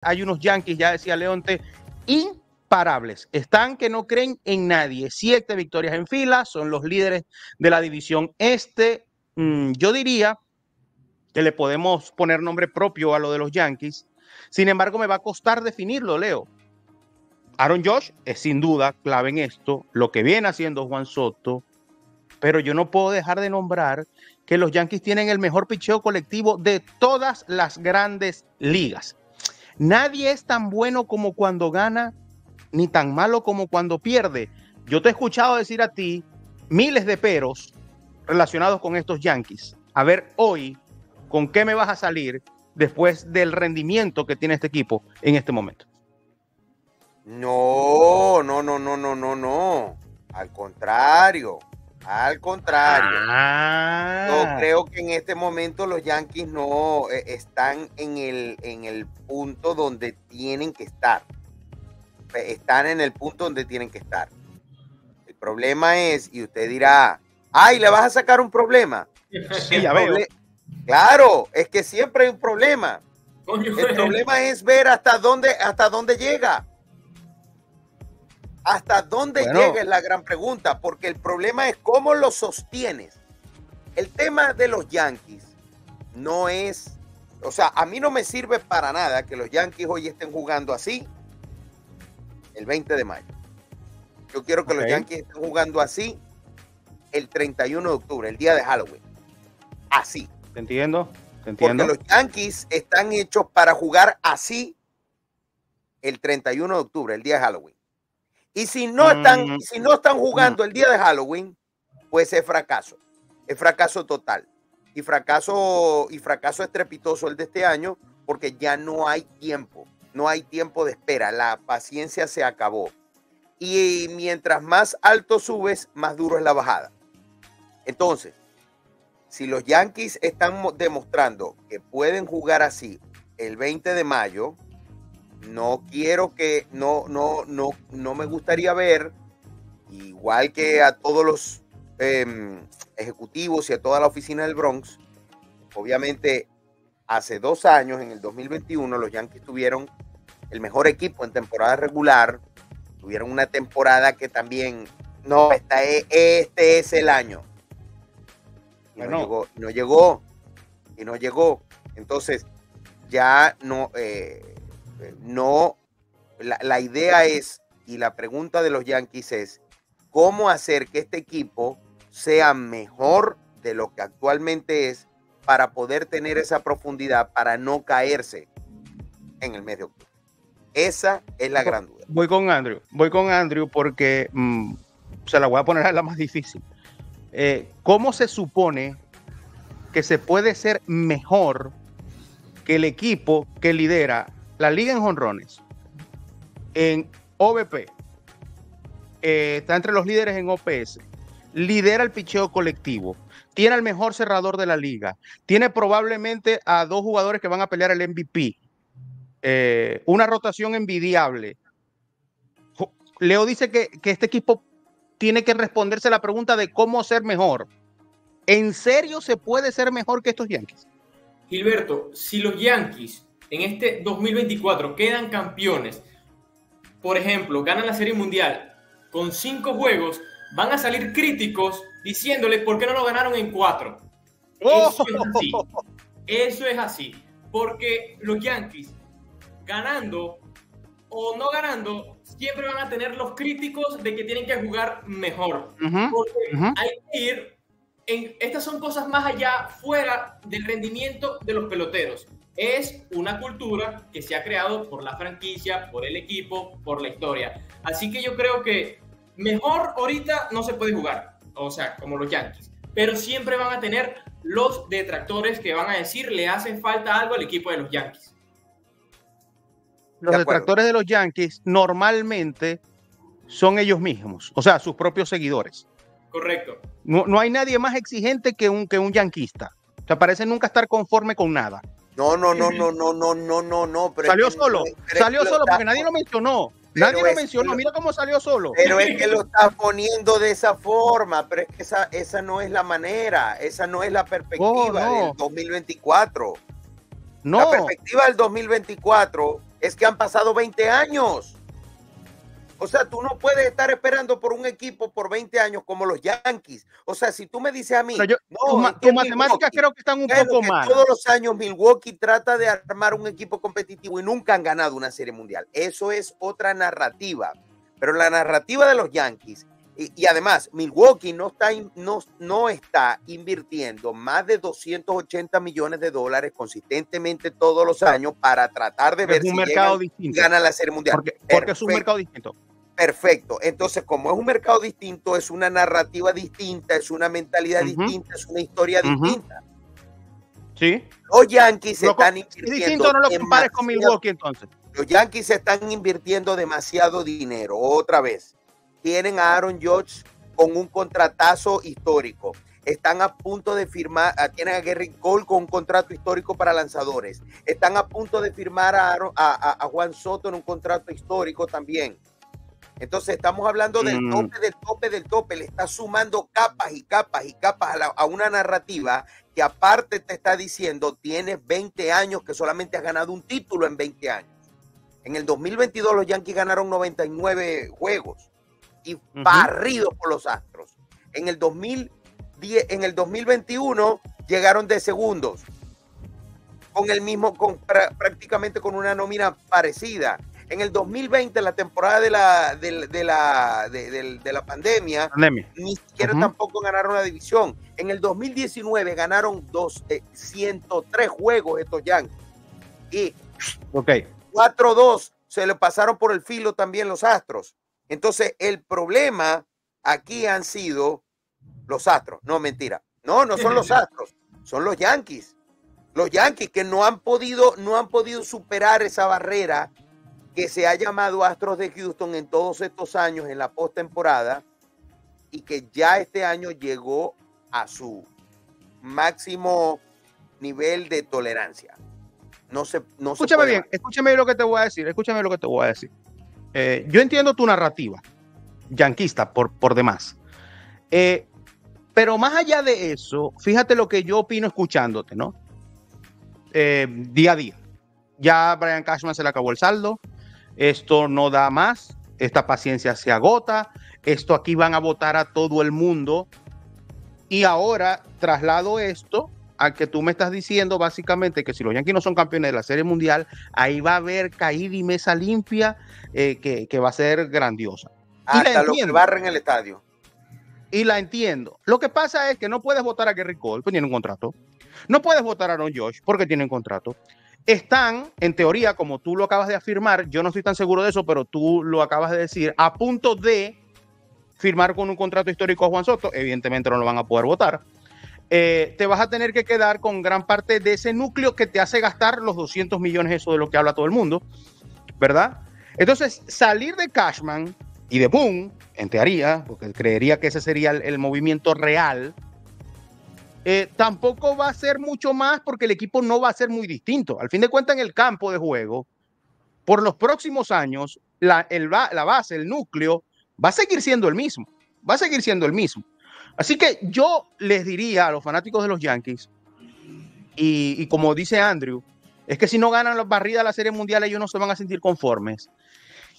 hay unos Yankees, ya decía Leonte, imparables. Están que no creen en nadie. Siete victorias en fila, son los líderes de la división este. Mm, yo diría que le podemos poner nombre propio a lo de los Yankees. Sin embargo, me va a costar definirlo, Leo. Aaron Josh es sin duda clave en esto, lo que viene haciendo Juan Soto, pero yo no puedo dejar de nombrar que los Yankees tienen el mejor picheo colectivo de todas las grandes ligas. Nadie es tan bueno como cuando gana, ni tan malo como cuando pierde. Yo te he escuchado decir a ti miles de peros relacionados con estos Yankees. A ver hoy, ¿con qué me vas a salir después del rendimiento que tiene este equipo en este momento? No, no, no, no, no, no, no. Al contrario, al contrario. Ah. Yo creo que en este momento los Yankees no eh, están en el, en el punto donde tienen que estar. Están en el punto donde tienen que estar. El problema es, y usted dirá, ay, ¿le vas a sacar un problema? Sí, ya veo. Claro, es que siempre hay un problema. El problema es ver hasta dónde, hasta dónde llega. ¿Hasta dónde llega es la gran pregunta? Porque el problema es cómo lo sostienes. El tema de los Yankees no es, o sea, a mí no me sirve para nada que los Yankees hoy estén jugando así el 20 de mayo. Yo quiero que los Yankees estén jugando así el 31 de octubre, el día de Halloween. Así. ¿Te entiendo? ¿Te entiendo? Porque los Yankees están hechos para jugar así el 31 de octubre, el día de Halloween. Y si no están, mm. si no están jugando el día de Halloween, pues es fracaso. Es fracaso total. Y fracaso, y fracaso estrepitoso el de este año, porque ya no hay tiempo. No hay tiempo de espera. La paciencia se acabó. Y mientras más alto subes, más duro es la bajada. Entonces, si los Yankees están demostrando que pueden jugar así el 20 de mayo, no quiero que, no, no, no, no me gustaría ver, igual que a todos los em, ejecutivos y a toda la oficina del Bronx, obviamente hace dos años, en el 2021, los Yankees tuvieron el mejor equipo en temporada regular, tuvieron una temporada que también, no, esta este es el año. Y no llegó, no llegó, y no llegó. Entonces, ya no, eh, no, la, idea es, y la pregunta de los Yankees es, ¿cómo hacer que este equipo sea mejor de lo que actualmente es para poder tener esa profundidad, para no caerse en el medio Esa es la gran duda. Voy con Andrew, voy con Andrew porque mm, se la voy a poner a la más difícil. Eh, ¿Cómo se supone que se puede ser mejor que el equipo que lidera la liga en jonrones, en OVP, eh, está entre los líderes en OPS, lidera el picheo colectivo, tiene el mejor cerrador de la liga, tiene probablemente a dos jugadores que van a pelear el MVP, eh, una rotación envidiable. Leo dice que, que este equipo tiene que responderse la pregunta de cómo ser mejor. ¿En serio se puede ser mejor que estos Yankees? Gilberto, si los Yankees en este 2024 quedan campeones, por ejemplo, ganan la Serie Mundial con cinco juegos, van a salir críticos diciéndole por qué no lo ganaron en cuatro. Eso es así. Eso es así. Porque los Yankees, ganando o no ganando, siempre van a tener los críticos de que tienen que jugar mejor. porque hay que ir en, estas son cosas más allá, fuera del rendimiento de los peloteros es una cultura que se ha creado por la franquicia, por el equipo, por la historia. Así que yo creo que mejor ahorita no se puede jugar, o sea, como los Yankees, pero siempre van a tener los detractores que van a decir le hace falta algo al equipo de los Yankees. Los detractores de los Yankees normalmente son ellos mismos, o sea, sus propios seguidores. Correcto. No, hay nadie más exigente que un, que un yanquista. O sea, parece nunca estar conforme con nada. No, no, no, no, no, no, no, no, no. salió solo, salió solo porque nadie lo mencionó. Nadie lo mencionó, mira cómo salió solo. Pero es que lo está poniendo de esa forma, pero es que esa, esa no es la manera, esa no es la perspectiva del 2024. No. La perspectiva del 2024 es que han pasado 20 años. O sea, tú no puedes estar esperando por un equipo por 20 años como los Yankees. O sea, si tú me dices a mí, no, tu, matemáticas creo que están un poco mal. Todos los años Milwaukee trata de armar un equipo competitivo y nunca han ganado una serie mundial. Eso es otra narrativa. Pero la narrativa de los Yankees y, además, Milwaukee no está, no, no está invirtiendo más de 280 millones de dólares consistentemente todos los años para tratar de ver un si mercado distinto. gana la Serie Mundial. Porque, es un mercado distinto. Perfecto. Entonces, como es un mercado distinto, es una narrativa distinta, es una mentalidad distinta, es una historia distinta. Sí. Los Yankees están invirtiendo. Distinto, no lo compares con Milwaukee entonces. Los Yankees están invirtiendo demasiado dinero, otra vez tienen a Aaron Judge con un contratazo histórico. Están a punto de firmar, tienen a Gary Cole con un contrato histórico para lanzadores. Están a punto de firmar a, Juan Soto en un contrato histórico también. Entonces estamos hablando del mm. tope, del tope, del tope. Le está sumando capas y capas y capas a, a, una narrativa que aparte te está diciendo, tienes 20 años que solamente has ganado un título en 20 años. En el 2022 los Yankees ganaron 99 juegos y barridos por los Astros. En el 2010, en el 2021 llegaron de segundos con el mismo, con, prácticamente con una nómina parecida. En el 2020, la temporada de la, de, la, de, la pandemia, ni siquiera tampoco ganaron la división. En el 2019 ganaron dos, 103 eh, juegos estos Yankees. Y okay. 4-2 se le pasaron por el filo también los Astros. Entonces, el problema aquí han sido los Astros. No, mentira. No, no son los Astros, son los Yankees. Los Yankees que no han podido, no han podido superar esa barrera que se ha llamado Astros de Houston en todos estos años en la postemporada y que ya este año llegó a su máximo nivel de tolerancia. No se, no escúchame bien, escúchame lo que te voy a decir, escúchame lo que te voy a decir. Eh, yo entiendo tu narrativa, yanquista, por, por demás. Eh, pero más allá de eso, fíjate lo que yo opino escuchándote, ¿no? Eh, día a día. Ya Brian Cashman se le acabó el saldo. Esto no da más. Esta paciencia se agota. Esto aquí van a votar a todo el mundo. Y ahora traslado esto a que tú me estás diciendo básicamente que si los Yankees no son campeones de la Serie Mundial, ahí va a haber caída y mesa limpia eh, que, va a ser grandiosa. Hasta lo que barren el estadio. Y la entiendo. Lo que pasa es que no puedes votar a Gary Cole, porque tiene un contrato. No puedes votar a Aaron Josh, porque tiene un contrato. Están, en teoría, como tú lo acabas de afirmar, yo no estoy tan seguro de eso, pero tú lo acabas de decir, a punto de firmar con un contrato histórico a Juan Soto. Evidentemente no lo van a poder votar eh, te vas a tener que quedar con gran parte de ese núcleo que te hace gastar los 200 millones, eso de lo que habla todo el mundo, ¿verdad? Entonces, salir de Cashman y de Boom, en teoría, porque creería que ese sería el, movimiento real, eh, tampoco va a ser mucho más porque el equipo no va a ser muy distinto. Al fin de cuentas, en el campo de juego, por los próximos años, la, la base, el núcleo, va a seguir siendo el mismo. Va a seguir siendo el mismo. Así que yo les diría a los fanáticos de los Yankees, y, como dice Andrew, es que si no ganan las barridas de la Serie Mundial, ellos no se van a sentir conformes.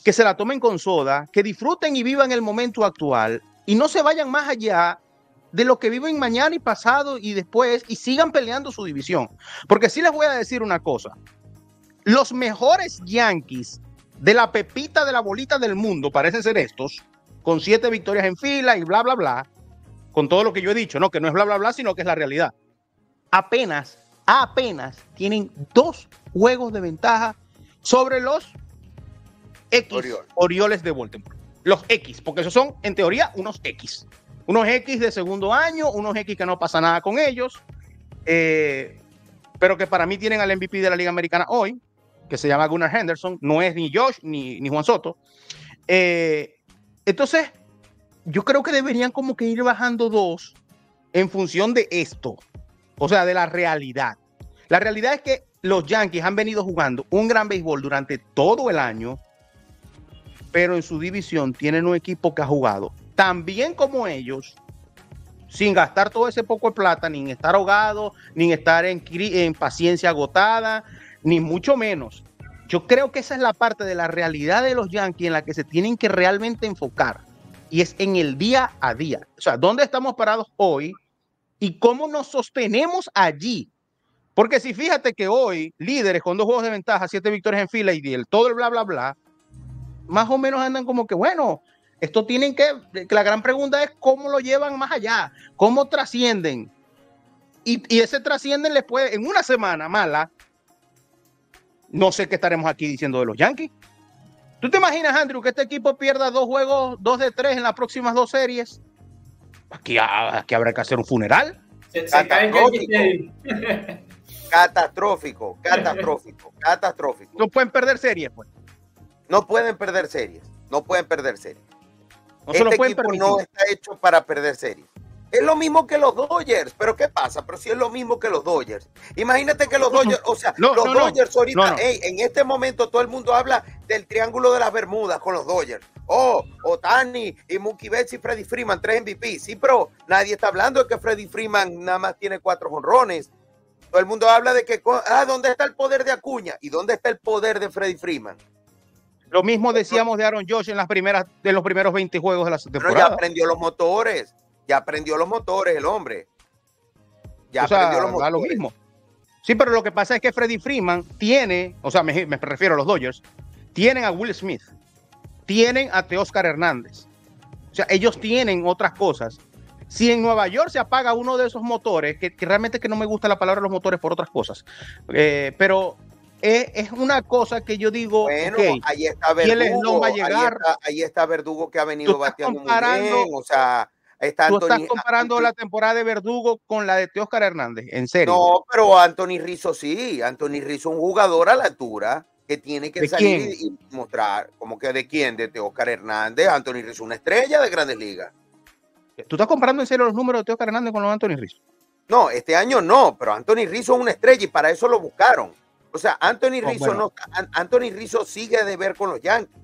Que se la tomen con soda, que disfruten y vivan el momento actual y no se vayan más allá de lo que viven mañana y pasado y después y sigan peleando su división. Porque sí les voy a decir una cosa. Los mejores Yankees de la pepita de la bolita del mundo parecen ser estos, con siete victorias en fila y bla, bla, bla con todo lo que yo he dicho, no, que no es bla, bla, bla, sino que es la realidad. Apenas, apenas tienen dos juegos de ventaja sobre los X Orioles de Baltimore. Los X, porque esos son, en teoría, unos X. Unos X de segundo año, unos X que no pasa nada con ellos, eh, pero que para mí tienen al MVP de la Liga Americana hoy, que se llama Gunnar Henderson, no es ni Josh ni, ni Juan Soto. Eh, entonces, yo creo que deberían como que ir bajando dos en función de esto, o sea, de la realidad. La realidad es que los Yankees han venido jugando un gran béisbol durante todo el año, pero en su división tienen un equipo que ha jugado tan bien como ellos, sin gastar todo ese poco de plata, ni estar ahogado, ni estar en, en paciencia agotada, ni mucho menos Yo creo que esa es la parte de la realidad de los Yankees en la que se tienen que realmente enfocar. Y es en el día a día. O sea, ¿dónde estamos parados hoy? Y cómo nos sostenemos allí. Porque si fíjate que hoy, líderes con dos juegos de ventaja, siete victorias en fila y el, todo el bla, bla, bla, más o menos andan como que, bueno, esto tienen que, la gran pregunta es cómo lo llevan más allá, cómo trascienden. Y, y ese trascienden les puede, en una semana mala, no sé qué estaremos aquí diciendo de los Yankees. ¿Tú te imaginas, Andrew, que este equipo pierda dos juegos, dos de tres en las próximas dos series? Aquí, aquí habrá que hacer un funeral. Se, se catastrófico. catastrófico, catastrófico, catastrófico. No pueden perder series, pues. No pueden perder series. No pueden perder series. No este equipo no está hecho para perder series. Es lo mismo que los Dodgers, pero ¿qué pasa? Pero si es lo mismo que los Dodgers. Imagínate que los Dodgers, o sea, los Dodgers ahorita, en este momento todo el mundo habla del triángulo de las Bermudas con los Dodgers. Oh, Otani y Mookie Betts y Freddie Freeman, tres MVP. Sí, pero nadie está hablando de que Freddie Freeman nada más tiene cuatro honrones. Todo el mundo habla de que, ah, ¿dónde está el poder de Acuña? ¿Y dónde está el poder de Freddie Freeman? Lo mismo decíamos de Aaron Josh en las primeras, de los primeros 20 juegos de la temporada. Pero ya aprendió los motores, ya aprendió los motores el hombre. Ya aprendió los motores. lo mismo. Sí, pero lo que pasa es que Freddie Freeman tiene, o sea, me, refiero a los Dodgers, tienen a Will Smith, tienen a Teoscar Hernández. O sea, ellos tienen otras cosas. Si en Nueva York se apaga uno de esos motores, que, realmente que no me gusta la palabra los motores por otras cosas, eh, pero es, una cosa que yo digo. Bueno, ahí está Verdugo. Va a llegar. Ahí, está, Verdugo que ha venido bateando muy bien. O sea, está tú estás comparando la temporada de Verdugo con la de Teóscar Hernández, en serio. No, pero Anthony Rizzo sí. Anthony Rizzo es un jugador a la altura que tiene que salir y mostrar. como que de quién? De Teóscar Hernández. Anthony Rizzo, una estrella de grandes ligas. ¿Tú estás comparando en serio los números de Teóscar Hernández con los de Anthony Rizzo? No, este año no, pero Anthony Rizzo es una estrella y para eso lo buscaron. O sea, Anthony Rizzo, no, Anthony Rizzo sigue de ver con los Yankees.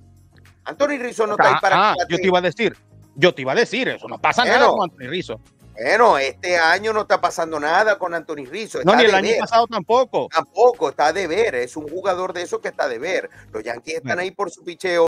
Anthony Rizzo no está ahí para. Ah, yo te iba a decir, yo te iba a decir eso, no pasa nada con Anthony Rizzo. Bueno, este año no está pasando nada con Anthony Rizzo. no, ni el año pasado tampoco. Tampoco, está de ver, es un jugador de eso que está de ver. Los Yankees están ahí por su picheo.